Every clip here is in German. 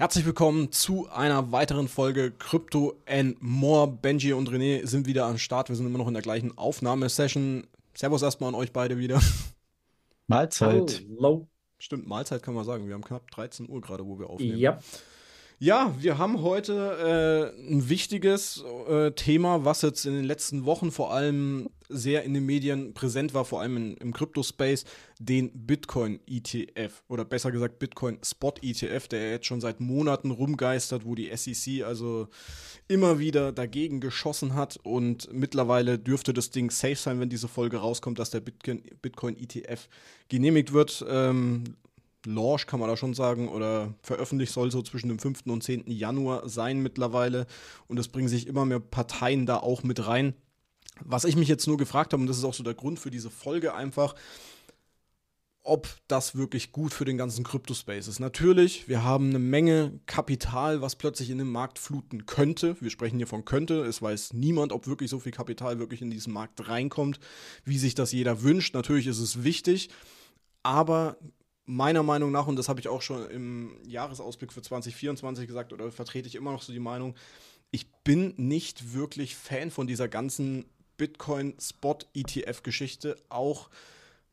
Herzlich willkommen zu einer weiteren Folge Crypto and More. Benji und René sind wieder am Start. Wir sind immer noch in der gleichen Aufnahmesession. Servus erstmal an euch beide wieder. Mahlzeit. Hallo. Stimmt, Mahlzeit kann man sagen. Wir haben knapp 13 Uhr gerade, wo wir aufnehmen. Ja. Ja, wir haben heute äh, ein wichtiges äh, Thema, was jetzt in den letzten Wochen vor allem sehr in den Medien präsent war, vor allem in, im Crypto-Space, den Bitcoin-ETF oder besser gesagt Bitcoin-Spot-ETF, der jetzt schon seit Monaten rumgeistert, wo die SEC also immer wieder dagegen geschossen hat und mittlerweile dürfte das Ding safe sein, wenn diese Folge rauskommt, dass der Bitcoin-ETF genehmigt wird. Ähm, Launch kann man da schon sagen, oder veröffentlicht soll so zwischen dem 5. und 10. Januar sein mittlerweile. Und es bringen sich immer mehr Parteien da auch mit rein. Was ich mich jetzt nur gefragt habe, und das ist auch so der Grund für diese Folge einfach, ob das wirklich gut für den ganzen Crypto-Space ist. Natürlich, wir haben eine Menge Kapital, was plötzlich in den Markt fluten könnte. Wir sprechen hier von könnte. Es weiß niemand, ob wirklich so viel Kapital wirklich in diesen Markt reinkommt, wie sich das jeder wünscht. Natürlich ist es wichtig, aber meiner Meinung nach, und das habe ich auch schon im Jahresausblick für 2024 gesagt, oder vertrete ich immer noch so die Meinung, ich bin nicht wirklich Fan von dieser ganzen Bitcoin-Spot-ETF-Geschichte. Auch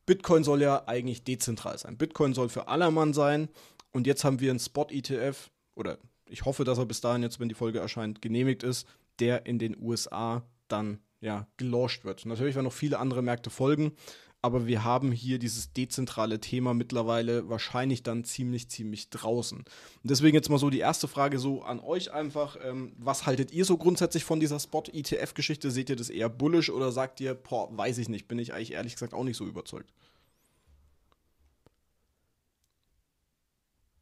Bitcoin soll ja eigentlich dezentral sein. Bitcoin soll für allermann sein. Und jetzt haben wir einen Spot-ETF, oder ich hoffe, dass er bis dahin jetzt, wenn die Folge erscheint, genehmigt ist, der in den USA dann ja gelauncht wird. Natürlich werden noch viele andere Märkte folgen aber wir haben hier dieses dezentrale Thema mittlerweile wahrscheinlich dann ziemlich, ziemlich draußen. Und deswegen jetzt mal so die erste Frage so an euch einfach, ähm, was haltet ihr so grundsätzlich von dieser Spot-ETF-Geschichte? Seht ihr das eher bullish oder sagt ihr, boah, weiß ich nicht, bin ich eigentlich ehrlich gesagt auch nicht so überzeugt?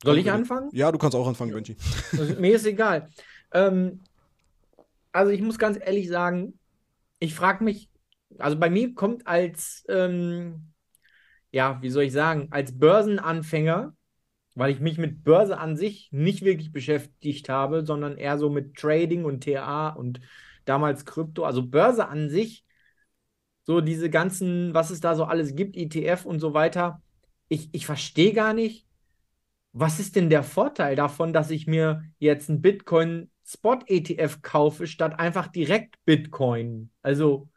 Soll ich anfangen? Ja, du kannst auch anfangen, Benji. Also, mir ist egal. Ähm, also ich muss ganz ehrlich sagen, ich frage mich also bei mir kommt als, ähm, ja, wie soll ich sagen, als Börsenanfänger, weil ich mich mit Börse an sich nicht wirklich beschäftigt habe, sondern eher so mit Trading und TA und damals Krypto, also Börse an sich, so diese ganzen, was es da so alles gibt, ETF und so weiter, ich, ich verstehe gar nicht, was ist denn der Vorteil davon, dass ich mir jetzt einen Bitcoin Spot ETF kaufe, statt einfach direkt Bitcoin? Also,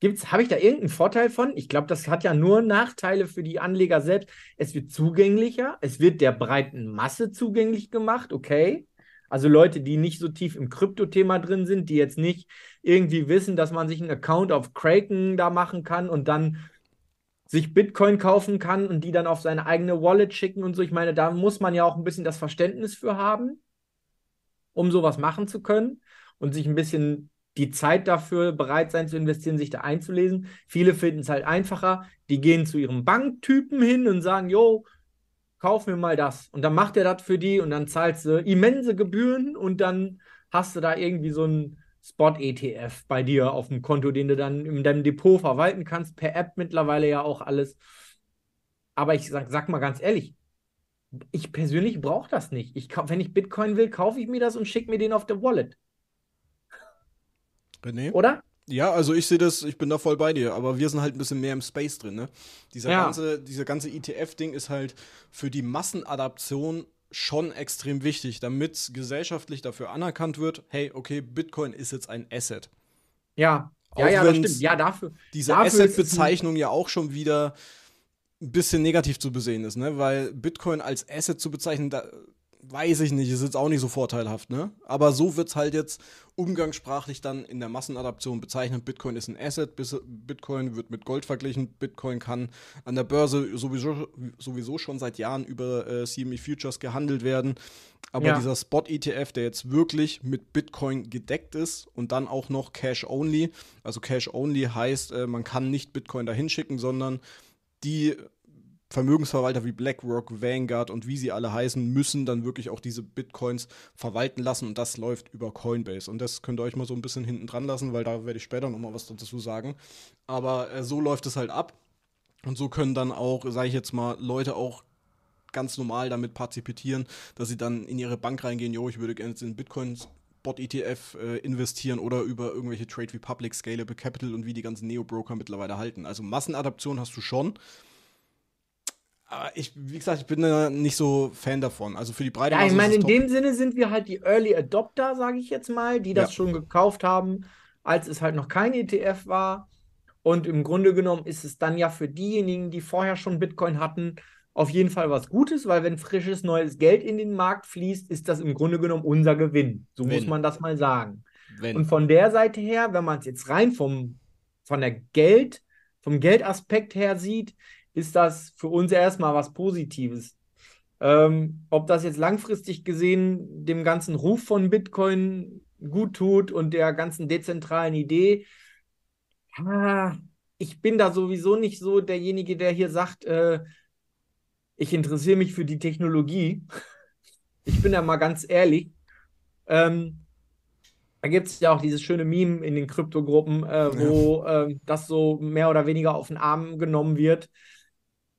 Gibt's, habe ich da irgendeinen Vorteil von? Ich glaube, das hat ja nur Nachteile für die Anleger selbst. Es wird zugänglicher, es wird der breiten Masse zugänglich gemacht, okay. Also Leute, die nicht so tief im Krypto-Thema drin sind, die jetzt nicht irgendwie wissen, dass man sich einen Account auf Kraken da machen kann und dann sich Bitcoin kaufen kann und die dann auf seine eigene Wallet schicken und so. Ich meine, da muss man ja auch ein bisschen das Verständnis für haben, um sowas machen zu können und sich ein bisschen die Zeit dafür bereit sein zu investieren, sich da einzulesen. Viele finden es halt einfacher. Die gehen zu ihrem Banktypen hin und sagen, jo, kauf mir mal das. Und dann macht er das für die und dann zahlst du immense Gebühren und dann hast du da irgendwie so ein Spot-ETF bei dir auf dem Konto, den du dann in deinem Depot verwalten kannst, per App mittlerweile ja auch alles. Aber ich sag, sag mal ganz ehrlich, ich persönlich brauche das nicht. Ich, wenn ich Bitcoin will, kaufe ich mir das und schicke mir den auf der Wallet. René? Oder? Ja, also ich sehe das, ich bin da voll bei dir, aber wir sind halt ein bisschen mehr im Space drin, ne? Dieser ja. ganze, dieser ganze ETF-Ding ist halt für die Massenadaption schon extrem wichtig, damit gesellschaftlich dafür anerkannt wird, hey, okay, Bitcoin ist jetzt ein Asset. Ja, auch ja, ja, das stimmt. Ja, dafür. Diese Asset-Bezeichnung ja auch schon wieder ein bisschen negativ zu besehen ist, ne? Weil Bitcoin als Asset zu bezeichnen, da weiß ich nicht, ist jetzt auch nicht so vorteilhaft, ne? Aber so wird es halt jetzt umgangssprachlich dann in der Massenadaption bezeichnet. Bitcoin ist ein Asset, Bitcoin wird mit Gold verglichen, Bitcoin kann an der Börse sowieso, sowieso schon seit Jahren über äh, CME Futures gehandelt werden. Aber ja. dieser Spot-ETF, der jetzt wirklich mit Bitcoin gedeckt ist und dann auch noch Cash-Only, also Cash-Only heißt, äh, man kann nicht Bitcoin dahin schicken, sondern die Vermögensverwalter wie BlackRock, Vanguard und wie sie alle heißen, müssen dann wirklich auch diese Bitcoins verwalten lassen und das läuft über Coinbase. Und das könnt ihr euch mal so ein bisschen hinten dran lassen, weil da werde ich später nochmal was dazu sagen. Aber äh, so läuft es halt ab. Und so können dann auch, sage ich jetzt mal, Leute auch ganz normal damit partizipieren, dass sie dann in ihre Bank reingehen, jo, ich würde gerne jetzt in Bitcoins Bot-ETF äh, investieren oder über irgendwelche Trade Republic, Scalable Capital und wie die ganzen Neo-Broker mittlerweile halten. Also Massenadaption hast du schon, Aber ich, wie gesagt, ich bin da nicht so Fan davon. Also für die breite Ja, ich meine, in top. dem Sinne sind wir halt die Early Adopter, sage ich jetzt mal, die das Ja. schon gekauft haben, als es halt noch kein ETF war. Und im Grunde genommen ist es dann ja für diejenigen, die vorher schon Bitcoin hatten, auf jeden Fall was Gutes, weil wenn frisches neues Geld in den Markt fließt, ist das im Grunde genommen unser Gewinn. So muss Wenn. man das mal sagen. Wenn. Und von der Seite her, wenn man es jetzt rein vom, von der Geld, vom Geldaspekt her sieht, ist das für uns erstmal was Positives. Ähm, ob das jetzt langfristig gesehen dem ganzen Ruf von Bitcoin gut tut und der ganzen dezentralen Idee, ah, ich bin da sowieso nicht so derjenige, der hier sagt, äh, ich interessiere mich für die Technologie. Ich bin da mal ganz ehrlich. Ähm, da gibt es ja auch dieses schöne Meme in den Kryptogruppen, äh, wo ähm, das so mehr oder weniger auf den Arm genommen wird.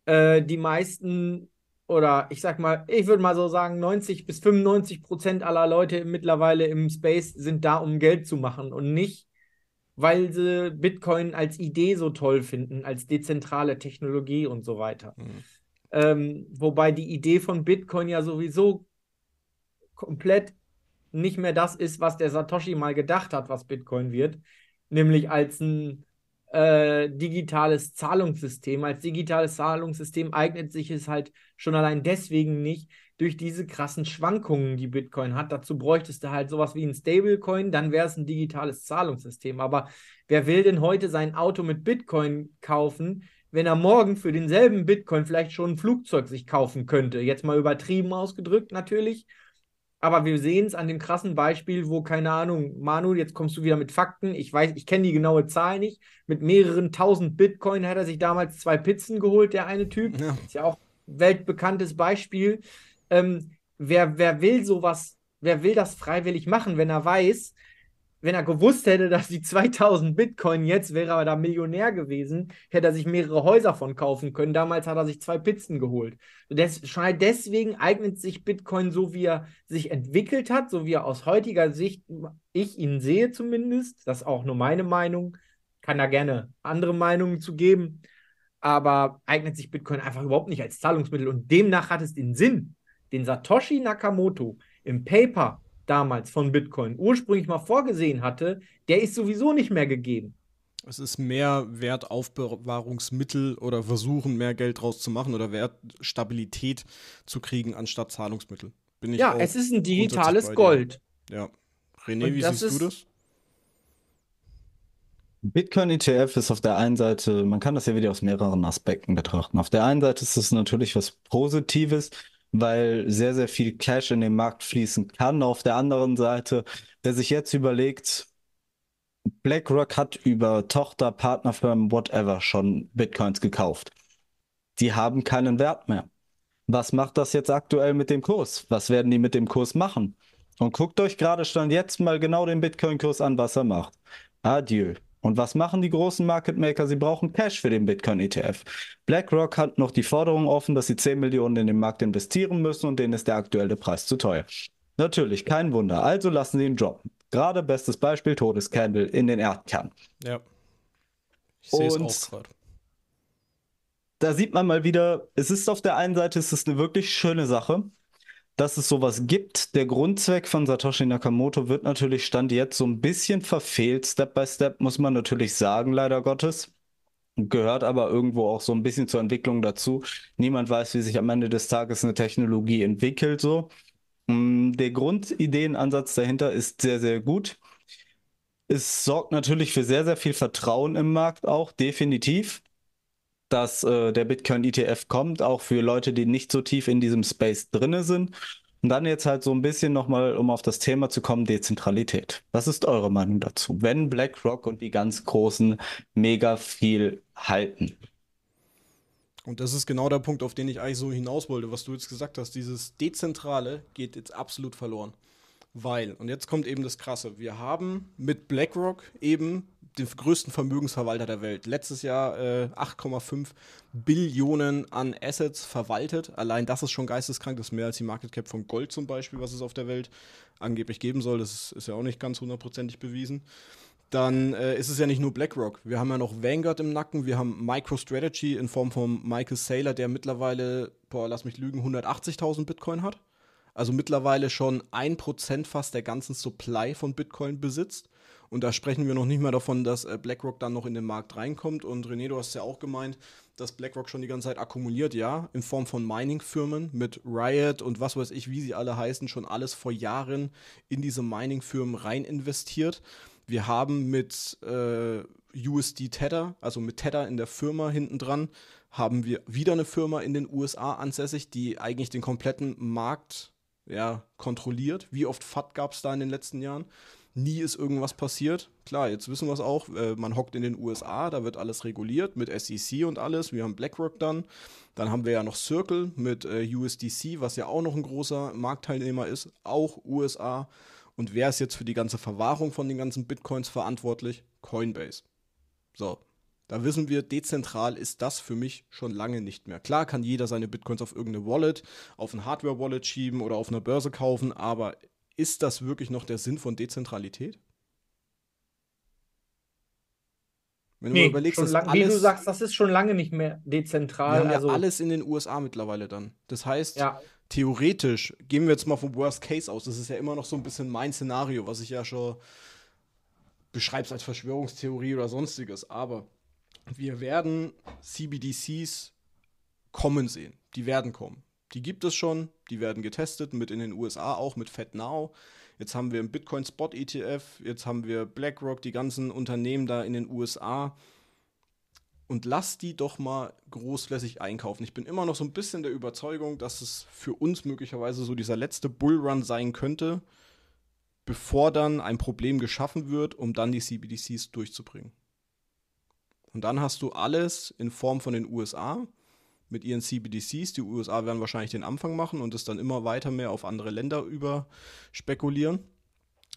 Äh, die meisten, oder ich sag mal, ich würde mal so sagen, 90 bis 95 Prozent aller Leute mittlerweile im Space sind da, um Geld zu machen und nicht, weil sie Bitcoin als Idee so toll finden, als dezentrale Technologie und so weiter. Mhm. Ähm, wobei die Idee von Bitcoin ja sowieso komplett nicht mehr das ist, was der Satoshi mal gedacht hat, was Bitcoin wird, nämlich als ein äh, digitales Zahlungssystem. Als digitales Zahlungssystem eignet sich es halt schon allein deswegen nicht durch diese krassen Schwankungen, die Bitcoin hat. Dazu bräuchtest du halt sowas wie ein Stablecoin, dann wäre es ein digitales Zahlungssystem. Aber wer will denn heute sein Auto mit Bitcoin kaufen, wenn er morgen für denselben Bitcoin vielleicht schon ein Flugzeug sich kaufen könnte? Jetzt mal übertrieben ausgedrückt natürlich. Aber wir sehen es an dem krassen Beispiel, wo, keine Ahnung, Manu, jetzt kommst du wieder mit Fakten. Ich weiß, ich kenne die genaue Zahl nicht. Mit mehreren tausend Bitcoin hat er sich damals zwei Pizzen geholt, der eine Typ. Ja. Ist ja auch ein weltbekanntes Beispiel. Ähm, wer, wer will sowas, wer will das freiwillig machen, wenn er weiß, wenn er gewusst hätte, dass die 2000 Bitcoin jetzt wäre er da Millionär gewesen, hätte er sich mehrere Häuser von kaufen können. Damals hat er sich zwei Pizzen geholt. Des, deswegen eignet sich Bitcoin so, wie er sich entwickelt hat, so wie er aus heutiger Sicht, ich ihn sehe zumindest, das ist auch nur meine Meinung, kann da gerne andere Meinungen zu geben, aber eignet sich Bitcoin einfach überhaupt nicht als Zahlungsmittel und demnach hat es den Sinn, den Satoshi Nakamoto im Paper damals von Bitcoin ursprünglich mal vorgesehen hatte, der ist sowieso nicht mehr gegeben. Es ist mehr Wertaufbewahrungsmittel oder versuchen, mehr Geld draus zu machen oder Wertstabilität zu kriegen anstatt Zahlungsmittel. Bin ich Ja, auch es ist ein digitales. Gold. Ja. René, Und wie siehst du das? Bitcoin ETF ist auf der einen Seite, man kann das ja wieder aus mehreren Aspekten betrachten. Auf der einen Seite ist es natürlich was Positives, weil sehr, sehr viel Cash in den Markt fließen kann. Auf der anderen Seite, wer sich jetzt überlegt, BlackRock hat über Tochter, Partnerfirmen, whatever schon Bitcoins gekauft. Die haben keinen Wert mehr. Was macht das jetzt aktuell mit dem Kurs? Was werden die mit dem Kurs machen? Und guckt euch gerade Stand jetzt mal genau den Bitcoin-Kurs an, was er macht. Adieu. Und was machen die großen Market Maker? Sie brauchen Cash für den Bitcoin-ETF. BlackRock hat noch die Forderung offen, dass sie 10 Millionen in den Markt investieren müssen und denen ist der aktuelle Preis zu teuer. Natürlich, kein Wunder. Also lassen sie ihn droppen. Gerade bestes Beispiel, Todescandle in den Erdkern. Ja. Ich sehe es auch gerade. da sieht man mal wieder, es ist auf der einen Seite, es ist eine wirklich schöne Sache, dass es sowas gibt. Der Grundzweck von Satoshi Nakamoto wird natürlich Stand jetzt so ein bisschen verfehlt, Step by Step, muss man natürlich sagen, leider Gottes. Gehört aber irgendwo auch so ein bisschen zur Entwicklung dazu. Niemand weiß, wie sich am Ende des Tages eine Technologie entwickelt, so. Mm, Der Grundideenansatz dahinter ist sehr, sehr gut. Es sorgt natürlich für sehr, sehr viel Vertrauen im Markt auch, definitiv dass äh, der Bitcoin-ETF kommt, auch für Leute, die nicht so tief in diesem Space drinne sind. Und dann jetzt halt so ein bisschen nochmal, um auf das Thema zu kommen, Dezentralität. Was ist eure Meinung dazu? Wenn BlackRock und die ganz Großen mega viel halten. Und das ist genau der Punkt, auf den ich eigentlich so hinaus wollte, was du jetzt gesagt hast. Dieses Dezentrale geht jetzt absolut verloren. Weil, und jetzt kommt eben das Krasse, wir haben mit BlackRock eben den größten Vermögensverwalter der Welt. Letztes Jahr äh, 8,5 Billionen an Assets verwaltet. Allein das ist schon geisteskrank. Das ist mehr als die Market Cap von Gold zum Beispiel, was es auf der Welt angeblich geben soll. Das ist, ist ja auch nicht ganz hundertprozentig bewiesen. dann äh, ist es ja nicht nur BlackRock. Wir haben ja noch Vanguard im Nacken, wir haben MicroStrategy in Form von Michael Saylor, der mittlerweile, boah, lass mich lügen, 180.000 Bitcoin hat. Also mittlerweile schon ein Prozent fast der ganzen Supply von Bitcoin besitzt. Und da sprechen wir noch nicht mehr davon, dass äh, BlackRock dann noch in den Markt reinkommt. Und René, du hast ja auch gemeint, dass BlackRock schon die ganze Zeit akkumuliert, ja, in Form von Mining-Firmen mit Riot und was weiß ich, wie sie alle heißen, schon alles vor Jahren in diese Mining-Firmen rein investiert. Wir haben mit äh, USD Tether, also mit Tether in der Firma hinten dran, haben wir wieder eine Firma in den USA ansässig, die eigentlich den kompletten Markt ja, kontrolliert. Wie oft FAT gab es da in den letzten Jahren? Nie ist irgendwas passiert. Klar, jetzt wissen wir es auch. Äh, man hockt in den USA, da wird alles reguliert mit SEC und alles. Wir haben BlackRock dann. Dann haben wir ja noch Circle mit äh, USDC, was ja auch noch ein großer Marktteilnehmer ist, auch USA. Und wer ist jetzt für die ganze Verwahrung von den ganzen Bitcoins verantwortlich? Coinbase. So, da wissen wir, dezentral ist das für mich schon lange nicht mehr. Klar kann jeder seine Bitcoins auf irgendeine Wallet, auf ein Hardware-Wallet schieben oder auf einer Börse kaufen, aber ist das wirklich noch der Sinn von Dezentralität? Wenn du nee, überlegst, dass lang, alles, wie du sagst, das ist schon lange nicht mehr dezentral. Wir haben also, ja alles in den USA mittlerweile dann. Das heißt, ja theoretisch, gehen wir jetzt mal vom Worst Case aus, das ist ja immer noch so ein bisschen mein Szenario, was ich ja schon beschreib's als Verschwörungstheorie oder sonstiges, aber wir werden CBDCs kommen sehen. Die werden kommen. Die gibt es schon, die werden getestet, mit in den USA auch, mit FedNow. Jetzt haben wir einen Bitcoin Spot ETF, jetzt haben wir BlackRock, die ganzen Unternehmen da in den USA und lass die doch mal großflächig einkaufen. Ich bin immer noch so ein bisschen der Überzeugung, dass es für uns möglicherweise so dieser letzte Bullrun sein könnte, bevor dann ein Problem geschaffen wird, um dann die CBDCs durchzubringen. Und dann hast du alles in Form von den USA mit ihren CBDCs. Die USA werden wahrscheinlich den Anfang machen und es dann immer weiter mehr auf andere Länder über spekulieren.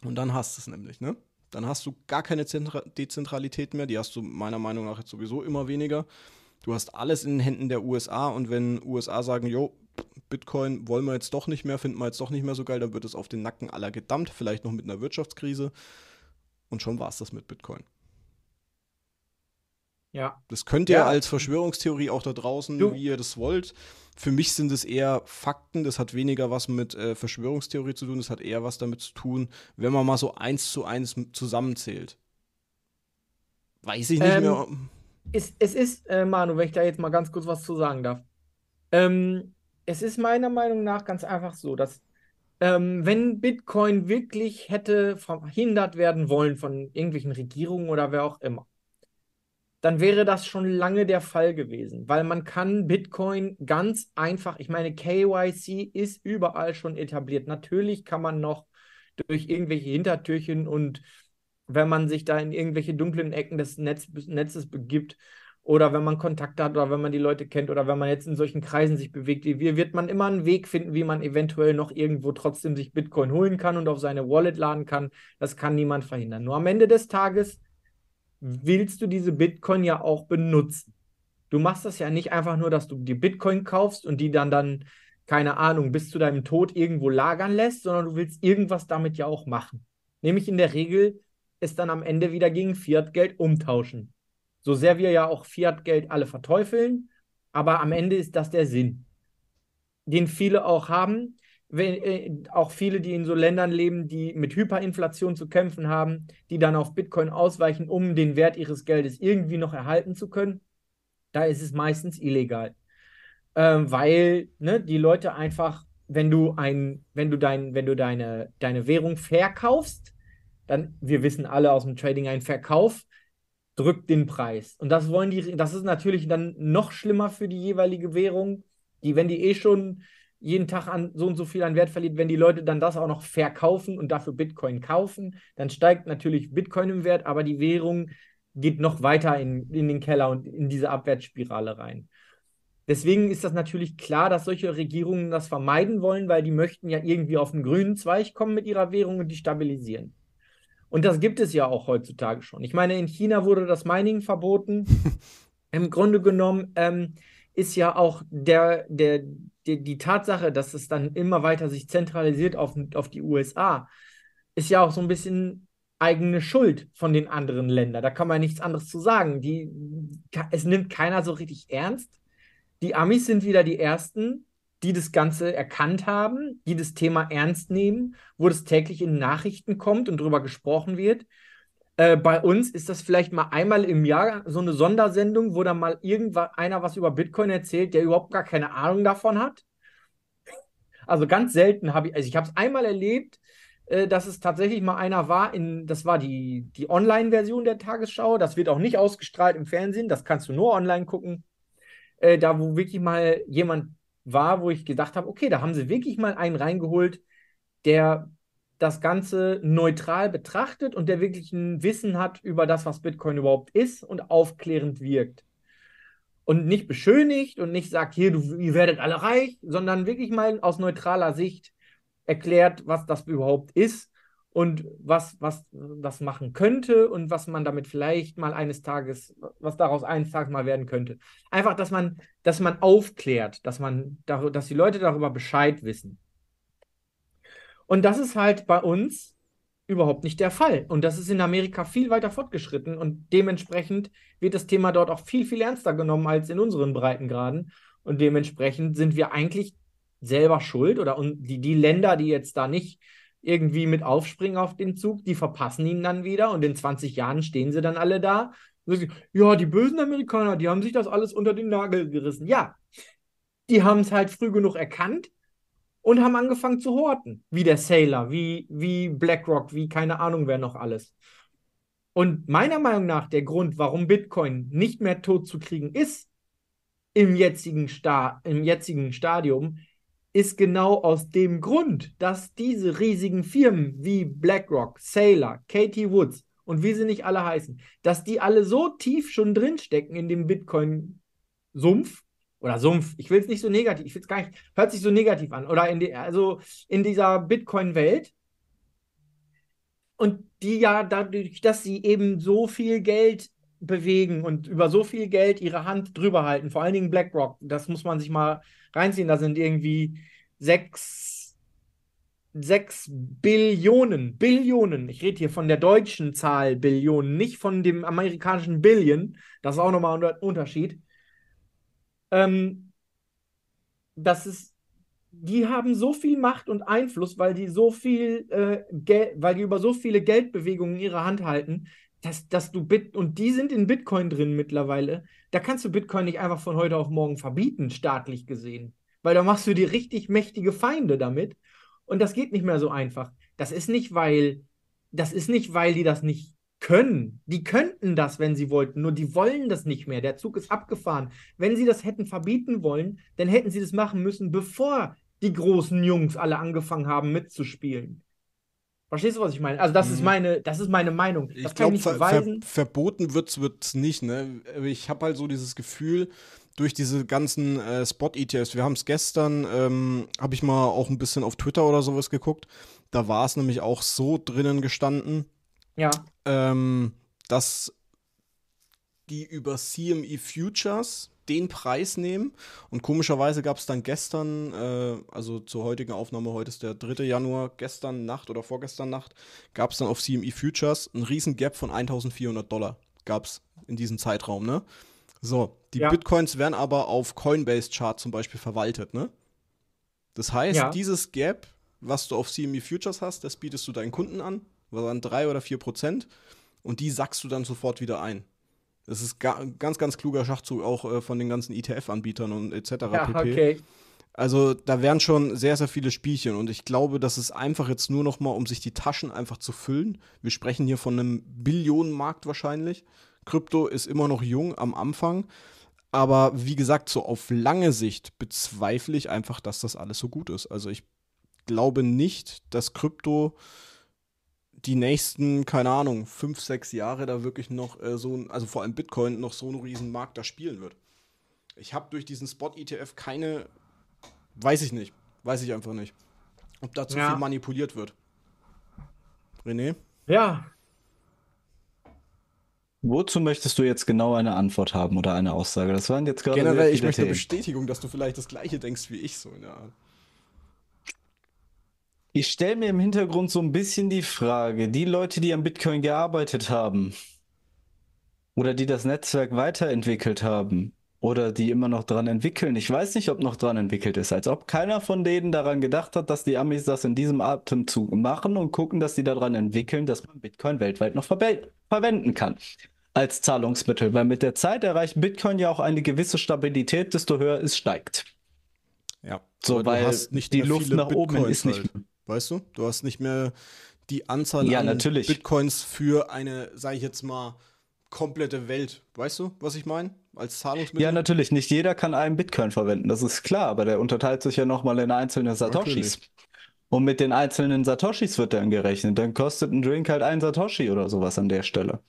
Und dann hast du es nämlich, ne? Dann hast du gar keine Zentra Dezentralität mehr. Die hast du meiner Meinung nach jetzt sowieso immer weniger. Du hast alles in den Händen der USA und wenn USA sagen, jo, Bitcoin wollen wir jetzt doch nicht mehr, finden wir jetzt doch nicht mehr so geil, dann wird es auf den Nacken aller gedammt, vielleicht noch mit einer Wirtschaftskrise. Und schon war es das mit Bitcoin. Ja. Das könnt ihr ja. als Verschwörungstheorie auch da draußen, du. wie ihr das wollt. Für mich sind es eher Fakten. Das hat weniger was mit äh, Verschwörungstheorie zu tun. Das hat eher was damit zu tun, wenn man mal so eins zu eins zusammenzählt. Weiß ich nicht ähm, mehr. Es, es ist, äh, Manu, wenn ich da jetzt mal ganz kurz was zu sagen darf. Ähm, es ist meiner Meinung nach ganz einfach so, dass ähm, wenn Bitcoin wirklich hätte verhindert werden wollen von irgendwelchen Regierungen oder wer auch immer, dann wäre das schon lange der Fall gewesen, weil man kann Bitcoin ganz einfach, ich meine, KYC ist überall schon etabliert. Natürlich kann man noch durch irgendwelche Hintertürchen und wenn man sich da in irgendwelche dunklen Ecken des Netz, Netzes begibt oder wenn man Kontakt hat oder wenn man die Leute kennt oder wenn man jetzt in solchen Kreisen sich bewegt wie wir, wird man immer einen Weg finden, wie man eventuell noch irgendwo trotzdem sich Bitcoin holen kann und auf seine Wallet laden kann. Das kann niemand verhindern. Nur am Ende des Tages willst du diese Bitcoin ja auch benutzen. Du machst das ja nicht einfach nur, dass du die Bitcoin kaufst und die dann dann, keine Ahnung, bis zu deinem Tod irgendwo lagern lässt, sondern du willst irgendwas damit ja auch machen. Nämlich in der Regel es dann am Ende wieder gegen Fiat-Geld umtauschen. So sehr wir ja auch Fiat-Geld alle verteufeln, aber am Ende ist das der Sinn, den viele auch haben auch viele, die in so Ländern leben, die mit Hyperinflation zu kämpfen haben, die dann auf Bitcoin ausweichen, um den Wert ihres Geldes irgendwie noch erhalten zu können, da ist es meistens illegal. Ähm, weil ne, die Leute einfach, wenn du ein, wenn du dein, wenn du deine, deine Währung verkaufst, dann, wir wissen alle aus dem Trading, ein Verkauf drückt den Preis. Und das wollen die, das ist natürlich dann noch schlimmer für die jeweilige Währung, die, wenn die eh schon jeden Tag an so und so viel an Wert verliert, wenn die Leute dann das auch noch verkaufen und dafür Bitcoin kaufen, dann steigt natürlich Bitcoin im Wert, aber die Währung geht noch weiter in, in den Keller und in diese Abwärtsspirale rein. Deswegen ist das natürlich klar, dass solche Regierungen das vermeiden wollen, weil die möchten ja irgendwie auf den grünen Zweig kommen mit ihrer Währung und die stabilisieren. Und das gibt es ja auch heutzutage schon. Ich meine, in China wurde das Mining verboten. Im Grunde genommen ähm, ist ja auch der, der, die, die Tatsache, dass es dann immer weiter sich zentralisiert auf, auf die USA, ist ja auch so ein bisschen eigene Schuld von den anderen Ländern. Da kann man nichts anderes zu sagen. Die, es nimmt keiner so richtig ernst. Die Amis sind wieder die Ersten, die das Ganze erkannt haben, die das Thema ernst nehmen, wo das täglich in Nachrichten kommt und darüber gesprochen wird. Äh, bei uns ist das vielleicht mal einmal im Jahr so eine Sondersendung, wo dann mal irgendeiner was über Bitcoin erzählt, der überhaupt gar keine Ahnung davon hat. Also ganz selten habe ich, also ich habe es einmal erlebt, äh, dass es tatsächlich mal einer war, in, das war die, die Online-Version der Tagesschau. Das wird auch nicht ausgestrahlt im Fernsehen, das kannst du nur online gucken. Äh, da, wo wirklich mal jemand war, wo ich gedacht habe, okay, da haben sie wirklich mal einen reingeholt, der das Ganze neutral betrachtet und der wirklich ein Wissen hat über das, was Bitcoin überhaupt ist und aufklärend wirkt. Und nicht beschönigt und nicht sagt, hier, du, ihr werdet alle reich, sondern wirklich mal aus neutraler Sicht erklärt, was das überhaupt ist und was, was das machen könnte und was man damit vielleicht mal eines Tages, was daraus eines Tages mal werden könnte. Einfach, dass man, dass man aufklärt, dass man, dass die Leute darüber Bescheid wissen. Und das ist halt bei uns überhaupt nicht der Fall. Und das ist in Amerika viel weiter fortgeschritten und dementsprechend wird das Thema dort auch viel, viel ernster genommen als in unseren Breitengraden. Und dementsprechend sind wir eigentlich selber schuld oder die, die Länder, die jetzt da nicht irgendwie mit aufspringen auf den Zug, die verpassen ihn dann wieder und in 20 Jahren stehen sie dann alle da. Ja, die bösen Amerikaner, die haben sich das alles unter den Nagel gerissen. Ja, die haben es halt früh genug erkannt und haben angefangen zu horten. Wie der Sailor, wie, wie BlackRock, wie keine Ahnung wer noch alles. Und meiner Meinung nach der Grund, warum Bitcoin nicht mehr tot zu kriegen ist, im jetzigen, Sta im jetzigen Stadium, ist genau aus dem Grund, dass diese riesigen Firmen wie BlackRock, Sailor, Katie Woods und wie sie nicht alle heißen, dass die alle so tief schon drinstecken in dem Bitcoin-Sumpf, oder Sumpf, ich will es nicht so negativ, ich will es gar nicht, hört sich so negativ an, oder in die, also in dieser Bitcoin-Welt. Und die ja dadurch, dass sie eben so viel Geld bewegen und über so viel Geld ihre Hand drüber halten, vor allen Dingen BlackRock, das muss man sich mal reinziehen, da sind irgendwie sechs, sechs Billionen, Billionen, ich rede hier von der deutschen Zahl Billionen, nicht von dem amerikanischen Billion, das ist auch nochmal ein Unterschied, ähm, das ist, die haben so viel Macht und Einfluss, weil die so viel äh, Geld, weil die über so viele Geldbewegungen in ihrer Hand halten, dass, dass du Bit und die sind in Bitcoin drin mittlerweile. Da kannst du Bitcoin nicht einfach von heute auf morgen verbieten, staatlich gesehen. Weil da machst du dir richtig mächtige Feinde damit. Und das geht nicht mehr so einfach. Das ist nicht, weil, das ist nicht, weil die das nicht können. Die könnten das, wenn sie wollten, nur die wollen das nicht mehr. Der Zug ist abgefahren. Wenn sie das hätten verbieten wollen, dann hätten sie das machen müssen, bevor die großen Jungs alle angefangen haben mitzuspielen. Verstehst du, was ich meine? Also, das, mhm. ist, meine, das ist meine Meinung. Das ich glaube, ver ver verboten wird es nicht. Ne? Ich habe halt so dieses Gefühl, durch diese ganzen äh, Spot-ETFs, wir haben es gestern, ähm, habe ich mal auch ein bisschen auf Twitter oder sowas geguckt. Da war es nämlich auch so drinnen gestanden, ja. Ähm, dass die über CME Futures den Preis nehmen. Und komischerweise gab es dann gestern, äh, also zur heutigen Aufnahme, heute ist der 3. Januar, gestern Nacht oder vorgestern Nacht, gab es dann auf CME Futures einen riesen Gap von 1400 Dollar. Gab es in diesem Zeitraum, ne? So, die ja. Bitcoins werden aber auf Coinbase Chart zum Beispiel verwaltet, ne? Das heißt, ja. dieses Gap, was du auf CME Futures hast, das bietest du deinen Kunden an waren drei oder vier Prozent und die sackst du dann sofort wieder ein. Das ist ga ganz, ganz kluger Schachzug auch äh, von den ganzen ETF-Anbietern und etc. Ja, pp. Okay. Also da wären schon sehr, sehr viele Spielchen und ich glaube, das ist einfach jetzt nur noch mal, um sich die Taschen einfach zu füllen. Wir sprechen hier von einem Billionenmarkt wahrscheinlich. Krypto ist immer noch jung am Anfang. Aber wie gesagt, so auf lange Sicht bezweifle ich einfach, dass das alles so gut ist. Also ich glaube nicht, dass Krypto die nächsten, keine Ahnung, fünf, sechs Jahre da wirklich noch äh, so, also vor allem Bitcoin, noch so einen riesen Markt da spielen wird. Ich habe durch diesen Spot-ETF keine, weiß ich nicht, weiß ich einfach nicht, ob da zu ja. viel manipuliert wird. René? Ja. Wozu möchtest du jetzt genau eine Antwort haben oder eine Aussage? Das waren jetzt gerade. Generell, ich möchte Themen. Bestätigung, dass du vielleicht das gleiche denkst wie ich, so in der Art. Ich stelle mir im Hintergrund so ein bisschen die Frage, die Leute, die am Bitcoin gearbeitet haben oder die das Netzwerk weiterentwickelt haben oder die immer noch dran entwickeln, ich weiß nicht, ob noch dran entwickelt ist, als ob keiner von denen daran gedacht hat, dass die Amis das in diesem Atemzug machen und gucken, dass sie daran entwickeln, dass man Bitcoin weltweit noch ver verwenden kann als Zahlungsmittel, weil mit der Zeit erreicht Bitcoin ja auch eine gewisse Stabilität, desto höher es steigt. Ja, so, weil die Luft nach Bitcoins oben ist nicht. Weißt du? Du hast nicht mehr die Anzahl Ja, an natürlich. Bitcoins für eine, sag ich jetzt mal, komplette Welt. Weißt du, was ich meine? Als Zahlungsmittel. Ja, natürlich, nicht jeder kann einen Bitcoin verwenden, das ist klar, aber der unterteilt sich ja nochmal in einzelne Satoshis. Natürlich. Und mit den einzelnen Satoshis wird dann gerechnet. Dann kostet ein Drink halt ein Satoshi oder sowas an der Stelle.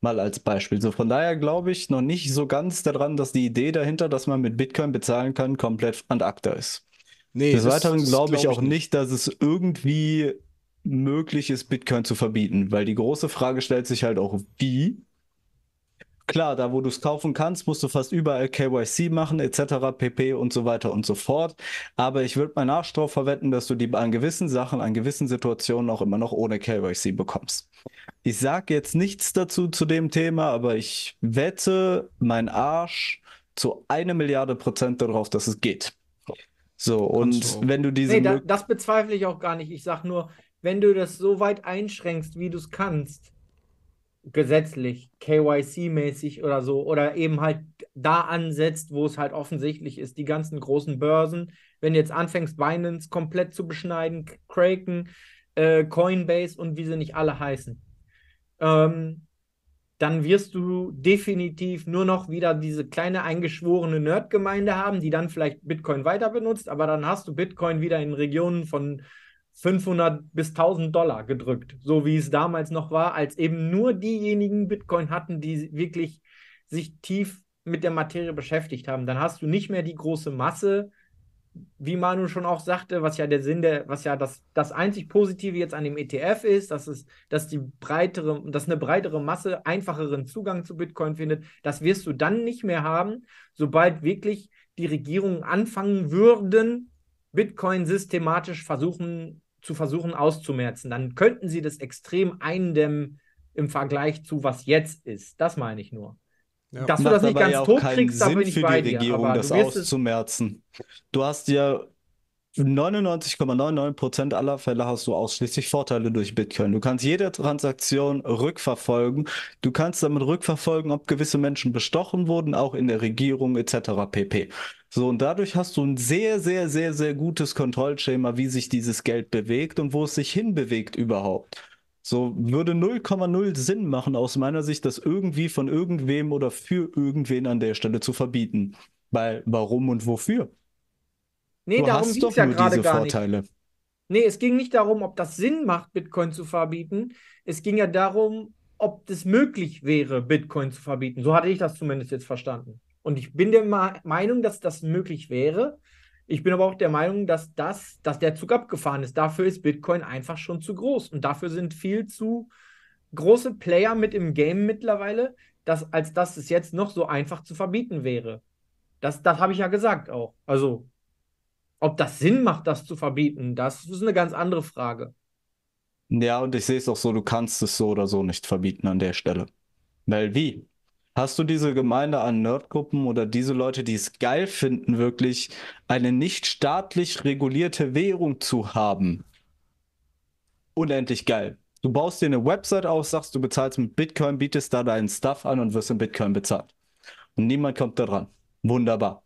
Mal als Beispiel. So von daher glaube ich noch nicht so ganz daran, dass die Idee dahinter, dass man mit Bitcoin bezahlen kann, komplett an acta ist. Nee, Des Weiteren glaube ich glaub auch nicht, dass es irgendwie möglich ist, Bitcoin zu verbieten, weil die große Frage stellt sich halt auch, wie. Klar, da wo du es kaufen kannst, musst du fast überall KYC machen, etc., pp. und so weiter und so fort. Aber ich würde meinen Arsch drauf verwetten, dass du die an gewissen Sachen, an gewissen Situationen auch immer noch ohne KYC bekommst. Ich sage jetzt nichts dazu zu dem Thema, aber ich wette meinen Arsch zu eine Milliarde Prozent darauf, dass es geht. So, Kannst du und auch. wenn du diese Nee, da, das bezweifle ich auch gar nicht. Ich sag nur, wenn du das so weit einschränkst, wie du es kannst, gesetzlich, KYC-mäßig oder so, oder eben halt da ansetzt, wo es halt offensichtlich ist, die ganzen großen Börsen, wenn du jetzt anfängst, Binance komplett zu beschneiden, Kraken, äh, Coinbase und wie sie nicht alle heißen, ähm, dann wirst du definitiv nur noch wieder diese kleine eingeschworene Nerd-Gemeinde haben, die dann vielleicht Bitcoin weiter benutzt, aber dann hast du Bitcoin wieder in Regionen von 500 bis 1000 Dollar gedrückt, so wie es damals noch war, als eben nur diejenigen Bitcoin hatten, die wirklich sich tief mit der Materie beschäftigt haben. Dann hast du nicht mehr die große Masse, wie Manu schon auch sagte, was ja der Sinn der, was ja das, das einzig Positive jetzt an dem ETF ist, dass es, dass die breitere, dass eine breitere Masse einfacheren Zugang zu Bitcoin findet. Das wirst du dann nicht mehr haben, sobald wirklich die Regierungen anfangen würden, Bitcoin systematisch versuchen, zu versuchen auszumerzen. Dann könnten sie das extrem eindämmen im Vergleich zu was jetzt ist. Das meine ich nur. Ja. Dass du Macht das nicht aber ganz ja auch tot keinen kriegst, da Sinn bin ich für bei die dir. Regierung, Aber das du auszumerzen. Du hast ja 99,99% aller Fälle hast du ausschließlich Vorteile durch Bitcoin. Du kannst jede Transaktion rückverfolgen. Du kannst damit rückverfolgen, ob gewisse Menschen bestochen wurden, auch in der Regierung etc. pp. So, und dadurch hast du ein sehr, sehr, sehr, sehr gutes Kontrollschema, wie sich dieses Geld bewegt und wo es sich hinbewegt überhaupt. So würde 0,0 Sinn machen aus meiner Sicht, das irgendwie von irgendwem oder für irgendwen an der Stelle zu verbieten. Weil warum und wofür? Nee, du darum hast doch es ja nur gerade diese gar nicht. Vorteile. Nee, es ging nicht darum, ob das Sinn macht, Bitcoin zu verbieten. Es ging ja darum, ob es möglich wäre, Bitcoin zu verbieten. So hatte ich das zumindest jetzt verstanden. Und ich bin der Ma Meinung, dass das möglich wäre. Ich bin aber auch der Meinung, dass das, dass der Zug abgefahren ist. Dafür ist Bitcoin einfach schon zu groß. Und dafür sind viel zu große Player mit im Game mittlerweile, dass, als dass es jetzt noch so einfach zu verbieten wäre. Das, das habe ich ja gesagt auch. Also, ob das Sinn macht, das zu verbieten, das ist eine ganz andere Frage. Ja, und ich sehe es auch so, du kannst es so oder so nicht verbieten an der Stelle. Weil wie? Hast du diese Gemeinde an Nerdgruppen oder diese Leute, die es geil finden, wirklich eine nicht staatlich regulierte Währung zu haben? Unendlich geil. Du baust dir eine Website auf, sagst, du bezahlst mit Bitcoin, bietest da deinen Stuff an und wirst in Bitcoin bezahlt. Und niemand kommt da dran. Wunderbar.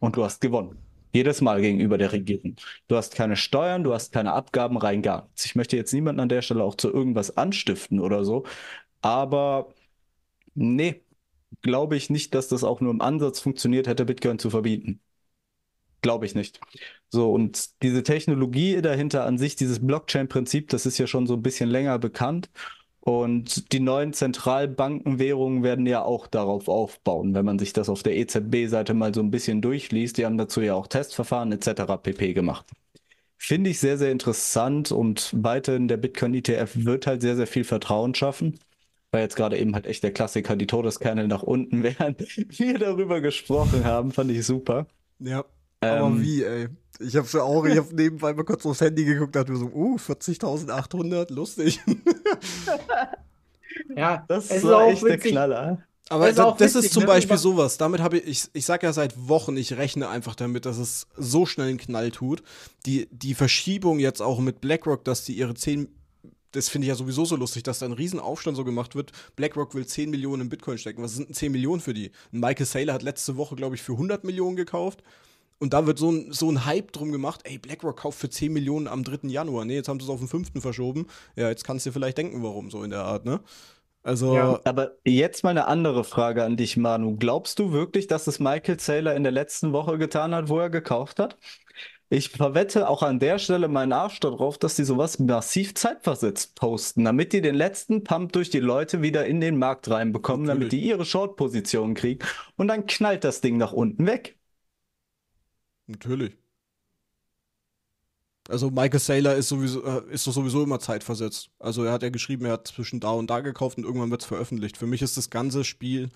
Und du hast gewonnen. Jedes Mal gegenüber der Regierung. Du hast keine Steuern, du hast keine Abgaben, rein gar nichts. Ich möchte jetzt niemanden an der Stelle auch zu irgendwas anstiften oder so. Aber nee, glaube ich nicht, dass das auch nur im Ansatz funktioniert hätte, Bitcoin zu verbieten. Glaube ich nicht. So, und diese Technologie dahinter an sich, dieses Blockchain-Prinzip, das ist ja schon so ein bisschen länger bekannt. Und die neuen Zentralbankenwährungen werden ja auch darauf aufbauen, wenn man sich das auf der EZB-Seite mal so ein bisschen durchliest. Die haben dazu ja auch Testverfahren etc. pp. gemacht. Finde ich sehr, sehr interessant und weiterhin der Bitcoin-ETF wird halt sehr, sehr viel Vertrauen schaffen. Weil jetzt gerade eben halt echt der Klassiker, die Todeskerne nach unten, während wir darüber gesprochen haben, fand ich super. Ja. Aber Ähm, wie, ey? Ich hab's ja auch, ich hab nebenbei mal kurz aufs Handy geguckt, dachte mir so, uh, 40.800, lustig. Ja, das ist war auch echt der. Knaller. Aber Das ist da, auch das witzig, ist zum ne? Beispiel sowas. Damit habe ich, ich, ich sag ja seit Wochen, ich rechne einfach damit, dass es so schnell einen Knall tut. Die, die Verschiebung jetzt auch mit BlackRock, dass die ihre 10, das finde ich ja sowieso so lustig, dass da ein Riesenaufstand so gemacht wird. BlackRock will 10 Millionen in Bitcoin stecken. Was sind denn 10 Millionen für die? Michael Saylor hat letzte Woche, glaube ich, für 100 Millionen gekauft. Und da wird so ein, so ein Hype drum gemacht, ey, BlackRock kauft für 10 Millionen am 3. Januar. Nee, jetzt haben sie es auf den 5. verschoben. Ja, jetzt kannst du dir vielleicht denken, warum, so in der Art, ne? Also, Ja. Aber jetzt mal eine andere Frage an dich, Manu. Glaubst du wirklich, dass es Michael Saylor in der letzten Woche getan hat, wo er gekauft hat? Ich verwette auch an der Stelle meinen Arsch darauf, dass die sowas massiv zeitversetzt posten, damit die den letzten Pump durch die Leute wieder in den Markt reinbekommen, damit Natürlich. die ihre Short-Position kriegen und dann knallt das Ding nach unten weg. Natürlich. Also Michael Saylor ist sowieso, äh, ist doch sowieso immer zeitversetzt. Also er hat ja geschrieben, er hat zwischen da und da gekauft und irgendwann wird es veröffentlicht. Für mich ist das ganze Spiel,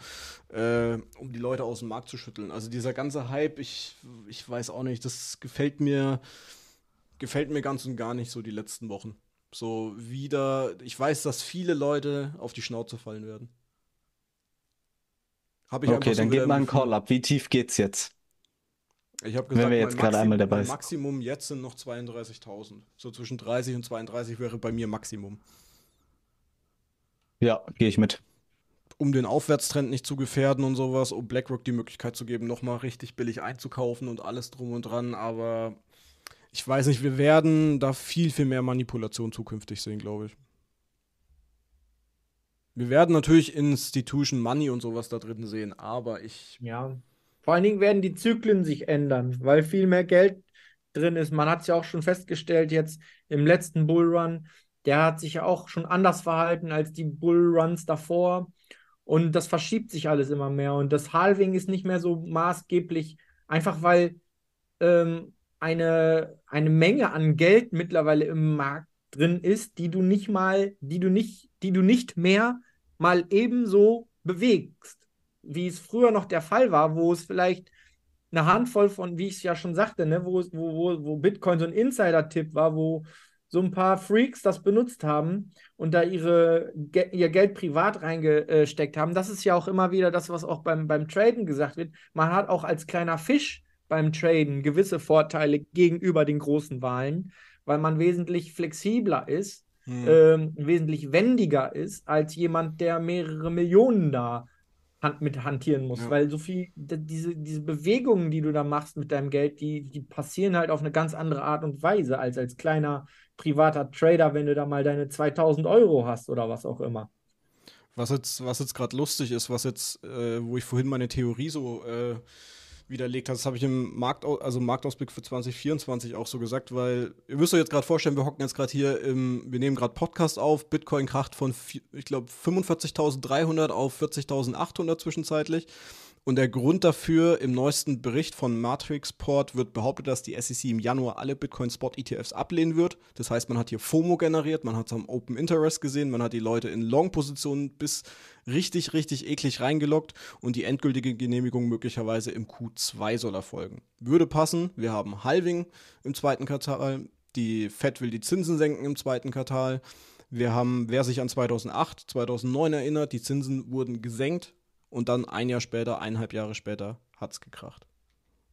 äh, um die Leute aus dem Markt zu schütteln. Also dieser ganze Hype, ich, ich weiß auch nicht, das gefällt mir, gefällt mir ganz und gar nicht so die letzten Wochen. So wieder, ich weiß, dass viele Leute auf die Schnauze fallen werden. Okay, dann im mal Gefühl. Call ab. Wie tief geht's jetzt? Ich habe Wenn gesagt, wir mein jetzt gerade einmal dabei sind. Maximum jetzt sind noch 32.000. So zwischen 30 und 32 wäre bei mir Maximum. Ja, gehe ich mit. Um den Aufwärtstrend nicht zu gefährden und sowas, um BlackRock die Möglichkeit zu geben, nochmal richtig billig einzukaufen und alles drum und dran. Aber ich weiß nicht, wir werden da viel, viel mehr Manipulation zukünftig sehen, glaube ich. Wir werden natürlich Institution Money und sowas da drin sehen, aber ich Ja. Vor allen Dingen werden die Zyklen sich ändern, weil viel mehr Geld drin ist. Man hat es ja auch schon festgestellt jetzt im letzten Bullrun. Der hat sich ja auch schon anders verhalten als die Bullruns davor. Und das verschiebt sich alles immer mehr. Und das Halving ist nicht mehr so maßgeblich, einfach weil ähm, eine, eine Menge an Geld mittlerweile im Markt drin ist, die du nicht mal, die du nicht, die du nicht mehr mal ebenso bewegst, wie es früher noch der Fall war, wo es vielleicht eine Handvoll von, wie ich es ja schon sagte, ne, wo, wo, wo, wo Bitcoin so ein Insider-Tipp war, wo so ein paar Freaks das benutzt haben und da ihre, ihr Geld privat reingesteckt haben. Das ist ja auch immer wieder das, was auch beim, beim Traden gesagt wird. Man hat auch als kleiner Fisch beim Traden gewisse Vorteile gegenüber den großen Wahlen, weil man wesentlich flexibler ist, hm, ähm, wesentlich wendiger ist als jemand, der mehrere Millionen da hand mit hantieren muss, Ja. weil so viel, diese, diese Bewegungen, die du da machst mit deinem Geld, die, die passieren halt auf eine ganz andere Art und Weise als als kleiner privater Trader, wenn du da mal deine 2000 Euro hast oder was auch immer. Was jetzt, was jetzt gerade lustig ist, was jetzt, äh, wo ich vorhin meine Theorie so äh, widerlegt habe, das habe ich im Marktau also im Marktausblick für 2024 auch so gesagt, weil ihr müsst euch jetzt gerade vorstellen, wir hocken jetzt gerade hier im, wir nehmen gerade Podcast auf, Bitcoin kracht von, ich glaube, 45.300 auf 40.800 zwischenzeitlich. Und der Grund dafür, im neuesten Bericht von Matrixport wird behauptet, dass die SEC im Januar alle Bitcoin-Spot-ETFs ablehnen wird. Das heißt, man hat hier FOMO generiert, man hat es am Open Interest gesehen, man hat die Leute in Long-Positionen bis richtig, richtig eklig reingeloggt und die endgültige Genehmigung möglicherweise im Q2 soll erfolgen. Würde passen, wir haben Halving im zweiten Quartal, die Fed will die Zinsen senken im zweiten Quartal. Wir haben, wer sich an 2008, 2009 erinnert, die Zinsen wurden gesenkt und dann ein Jahr später, eineinhalb Jahre später, hat es gekracht.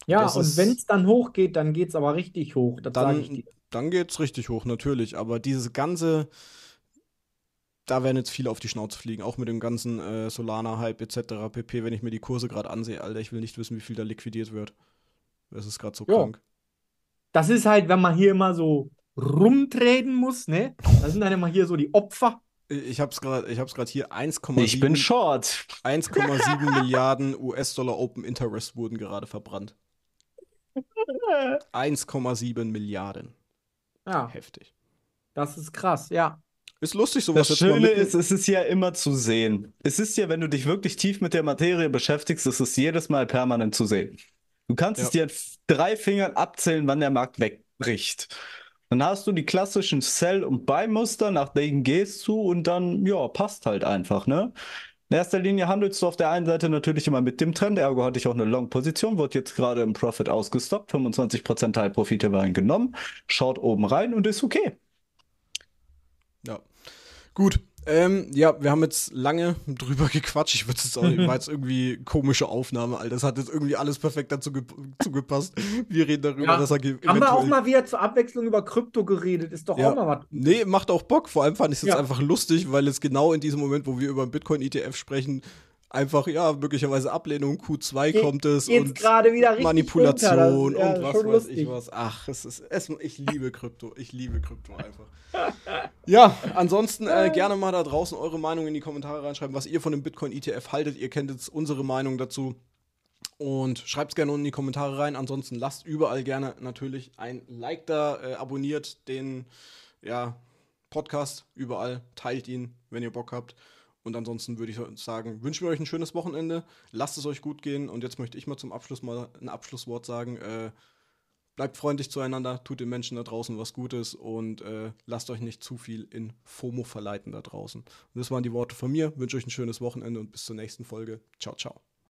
Ja, Das und wenn es dann hochgeht, dann geht es aber richtig hoch, das ich Dann, dir. dann geht es richtig hoch, natürlich. Aber dieses ganze, da werden jetzt viele auf die Schnauze fliegen, auch mit dem ganzen äh, Solana-Hype etc. pp. Wenn ich mir die Kurse gerade ansehe, Alter, ich will nicht wissen, wie viel da liquidiert wird. Das ist gerade so Ja. krank. Das ist halt, wenn man hier immer so rumtreten muss, ne? Das sind dann immer hier so die Opfer. Ich hab's gerade ich hab's gerade hier 1,7 Ich bin short. 1,7 Milliarden US-Dollar Open Interest wurden gerade verbrannt. 1,7 Milliarden. Ja, Heftig. das ist krass, ja. Ist lustig, sowas Das Schöne ist, es ist ja immer zu sehen. Es ist ja, wenn du dich wirklich tief mit der Materie beschäftigst, es ist jedes Mal permanent zu sehen. Du kannst es Ja. dir an drei Fingern abzählen, wann der Markt wegbricht. Dann hast du die klassischen Sell- und Buy-Muster, nach denen gehst du und dann, ja, passt halt einfach, ne? In erster Linie handelst du auf der einen Seite natürlich immer mit dem Trend, ergo hatte ich auch eine Long-Position, wurde jetzt gerade im Profit ausgestoppt, 25% Teilprofite waren genommen, schaut oben rein und ist okay. Ja. Gut, ähm, ja, wir haben jetzt lange drüber gequatscht. Ich würde es auch nicht, war jetzt irgendwie komische Aufnahme, Alter. Das hat jetzt irgendwie alles perfekt dazu ge gepasst. Wir reden darüber, Ja, dass er Haben wir auch mal wieder zur Abwechslung über Krypto geredet? Ist doch Ja. auch mal was. Nee, macht auch Bock. Vor allem fand ich es jetzt Ja. einfach lustig, weil es genau in diesem Moment, wo wir über einen Bitcoin-ETF sprechen, einfach, ja, möglicherweise Ablehnung, Q2 Ge- kommt es und gerade wieder richtig Manipulation runter. Das ist, und ja, was weiß ich was. Ach, es ist, es, ich liebe Krypto. Ich liebe Krypto einfach. ja, ansonsten äh, gerne mal da draußen eure Meinung in die Kommentare reinschreiben, was ihr von dem Bitcoin-ETF haltet. Ihr kennt jetzt unsere Meinung dazu. Und schreibt es gerne unten in die Kommentare rein. Ansonsten lasst überall gerne natürlich ein Like da, äh, abonniert den ja, Podcast überall, teilt ihn, wenn ihr Bock habt. Und ansonsten würde ich sagen, wünschen wir euch ein schönes Wochenende. Lasst es euch gut gehen. Und jetzt möchte ich mal zum Abschluss mal ein Abschlusswort sagen. Äh, bleibt freundlich zueinander, tut den Menschen da draußen was Gutes und äh, lasst euch nicht zu viel in FOMO verleiten da draußen. Und das waren die Worte von mir. Wünsche euch ein schönes Wochenende und bis zur nächsten Folge. Ciao, ciao.